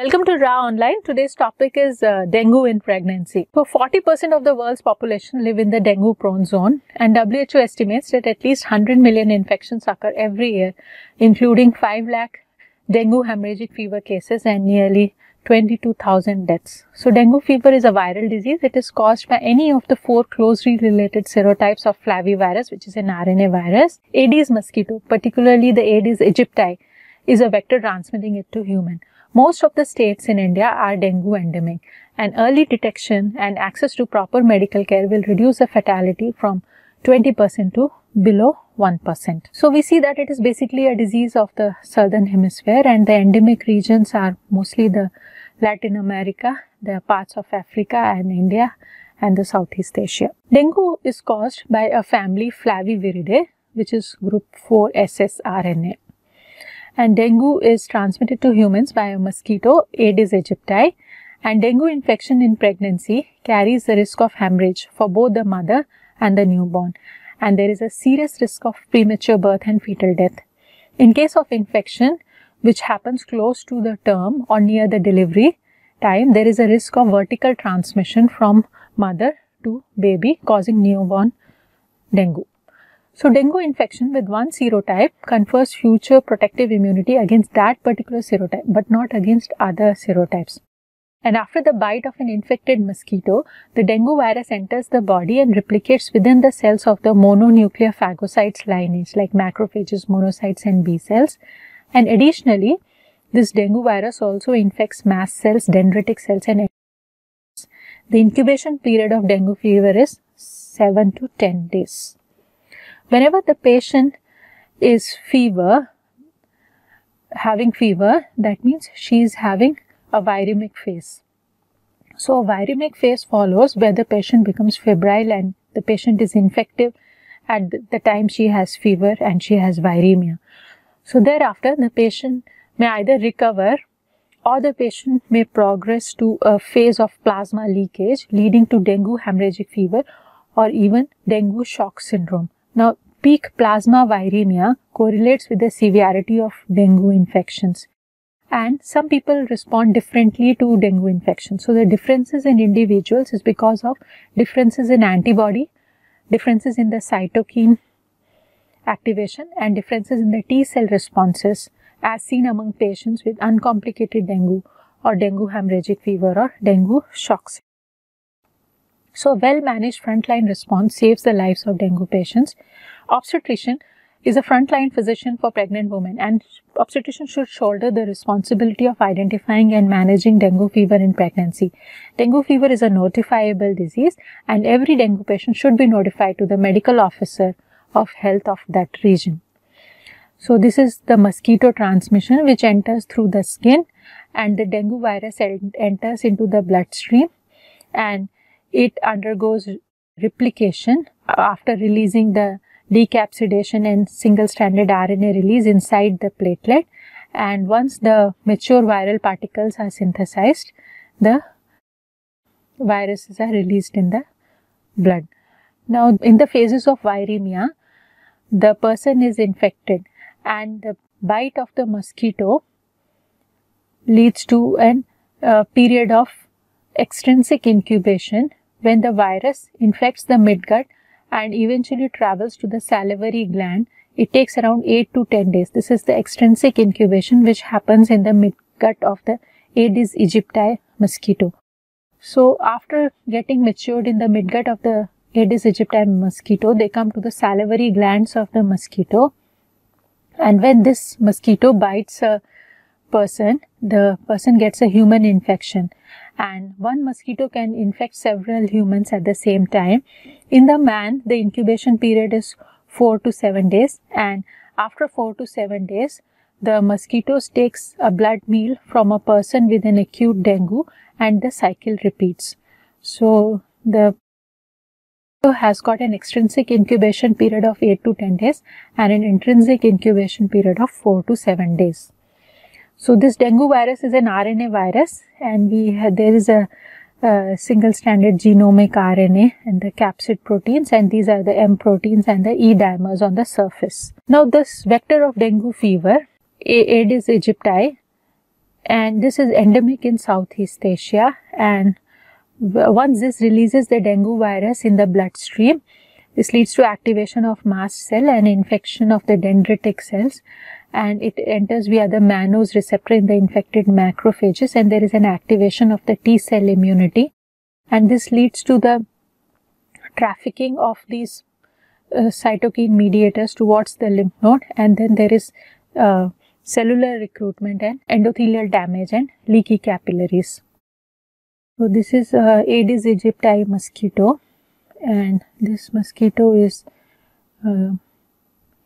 Welcome to Raaonline. Today's topic is uh, dengue in pregnancy. So, 40% of the world's population live in the dengue prone zone, and WHO estimates that at least 100 million infections occur every year, including 5 lakh dengue hemorrhagic fever cases and nearly 22,000 deaths. So, dengue fever is a viral disease. It is caused by any of the four closely related serotypes of flavivirus, which is an RNA virus. Aedes mosquito, particularly the Aedes aegypti, is a vector transmitting it to human. Most of the states in India are dengue endemic and early detection and access to proper medical care will reduce the fatality from 20% to below 1%. So we see that it is basically a disease of the southern hemisphere and the endemic regions are mostly the Latin America, the parts of Africa and India and the Southeast Asia. Dengue is caused by a family Flaviviridae which is group 4 SS RNA. And dengue is transmitted to humans by a mosquito Aedes aegypti and dengue infection in pregnancy carries the risk of hemorrhage for both the mother and the newborn and there is a serious risk of premature birth and fetal death. In case of infection, which happens close to the term or near the delivery time, there is a risk of vertical transmission from mother to baby causing newborn dengue. So, dengue infection with one serotype confers future protective immunity against that particular serotype, but not against other serotypes. And after the bite of an infected mosquito, the dengue virus enters the body and replicates within the cells of the mononuclear phagocytes lineage like macrophages, monocytes and B cells. And additionally, this dengue virus also infects mast cells, dendritic cells and the incubation period of dengue fever is 7 to 10 days. Whenever the patient is fever, having fever, that means she is having a viremic phase. So, a viremic phase follows where the patient becomes febrile and the patient is infective at the time she has fever and she has viremia. So, thereafter the patient may either recover or the patient may progress to a phase of plasma leakage leading to dengue hemorrhagic fever or even dengue shock syndrome. Now, peak plasma viremia correlates with the severity of dengue infections and some people respond differently to dengue infection. So the differences in individuals is because of differences in antibody, differences in the cytokine activation and differences in the T cell responses as seen among patients with uncomplicated dengue or dengue hemorrhagic fever or dengue shocks. So well managed frontline response saves the lives of dengue patients. Obstetrician is a frontline physician for pregnant women and obstetrician should shoulder the responsibility of identifying and managing dengue fever in pregnancy. Dengue fever is a notifiable disease and every dengue patient should be notified to the medical officer of health of that region. So this is the mosquito transmission which enters through the skin and the dengue virus enters into the bloodstream and it undergoes replication after releasing the decapsidation and single-stranded RNA release inside the platelet and once the mature viral particles are synthesized, the viruses are released in the blood. Now, in the phases of viremia, the person is infected and the bite of the mosquito leads to a uh, period of extrinsic incubation when the virus infects the midgut and eventually travels to the salivary gland. It takes around 8 to 10 days. This is the extrinsic incubation which happens in the midgut of the Aedes aegypti mosquito. So after getting matured in the midgut of the Aedes aegypti mosquito, they come to the salivary glands of the mosquito. And when this mosquito bites a person, the person gets a human infection and one mosquito can infect several humans at the same time. In the man, the incubation period is 4 to 7 days and after 4 to 7 days, the mosquitoes takes a blood meal from a person with an acute dengue and the cycle repeats. So, the mosquito has got an extrinsic incubation period of 8 to 10 days and an intrinsic incubation period of 4 to 7 days. So this dengue virus is an RNA virus and we there is a, a single stranded genomic RNA and the capsid proteins and these are the M proteins and the E dimers on the surface. Now this vector of dengue fever, Aedes aegypti, and this is endemic in Southeast Asia and once this releases the dengue virus in the bloodstream, this leads to activation of mast cell and infection of the dendritic cells and it enters via the mannose receptor in the infected macrophages and there is an activation of the T cell immunity. And this leads to the trafficking of these uh, cytokine mediators towards the lymph node. And then there is uh, cellular recruitment and endothelial damage and leaky capillaries. So this is uh, Aedes aegypti mosquito. And this mosquito is uh,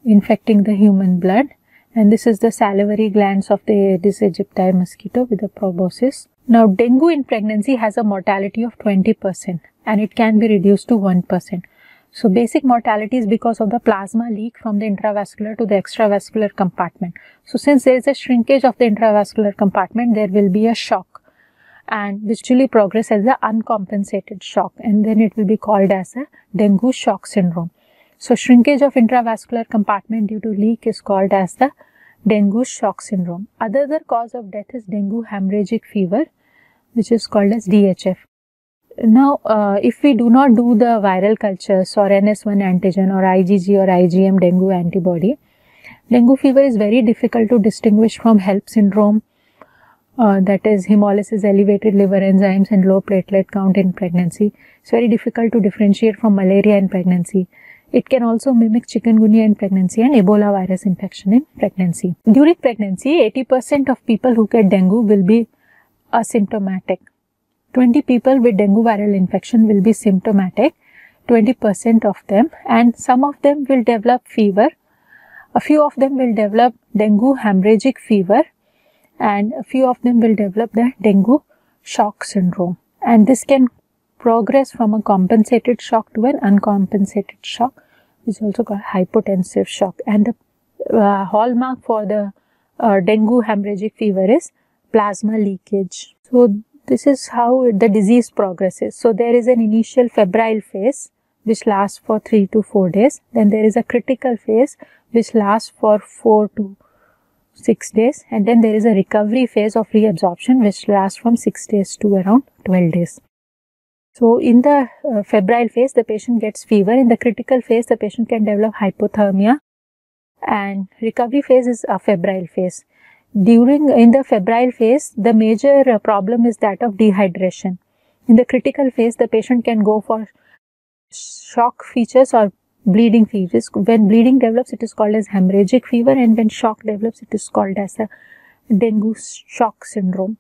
infecting the human blood and this is the salivary glands of the Aedes aegypti mosquito with the proboscis. Now dengue in pregnancy has a mortality of 20% and it can be reduced to 1%. So basic mortality is because of the plasma leak from the intravascular to the extravascular compartment. So since there is a shrinkage of the intravascular compartment, there will be a shock and which usually progress as the uncompensated shock and then it will be called as a dengue shock syndrome. So shrinkage of intravascular compartment due to leak is called as the dengue shock syndrome. Other cause of death is dengue hemorrhagic fever which is called as DHF. Now, uh, if we do not do the viral cultures or NS1 antigen or IgG or IgM dengue antibody, dengue fever is very difficult to distinguish from HELLP syndrome, uh, that is hemolysis, elevated liver enzymes and low platelet count in pregnancy. It's very difficult to differentiate from malaria in pregnancy. It can also mimic chikungunya in pregnancy and Ebola virus infection in pregnancy. During pregnancy, 80% of people who get dengue will be asymptomatic 20 people with dengue viral infection will be symptomatic, 20% of them, and some of them will develop fever. A few of them will develop dengue hemorrhagic fever, and a few of them will develop the dengue shock syndrome. And this can progress from a compensated shock to an uncompensated shock, is also called hypotensive shock. And the uh, hallmark for the uh, dengue hemorrhagic fever is plasma leakage. So this is how the disease progresses. So there is an initial febrile phase which lasts for 3 to 4 days. Then there is a critical phase which lasts for 4 to 6 days and then there is a recovery phase of reabsorption which lasts from 6 days to around 12 days. So in the uh, febrile phase the patient gets fever. In the critical phase the patient can develop hypothermia and recovery phase is a febrile phase. During in the febrile phase, the major uh, problem is that of dehydration. In the critical phase, the patient can go for shock features or bleeding features. When bleeding develops, it is called as hemorrhagic fever, and when shock develops, it is called as a dengue shock syndrome.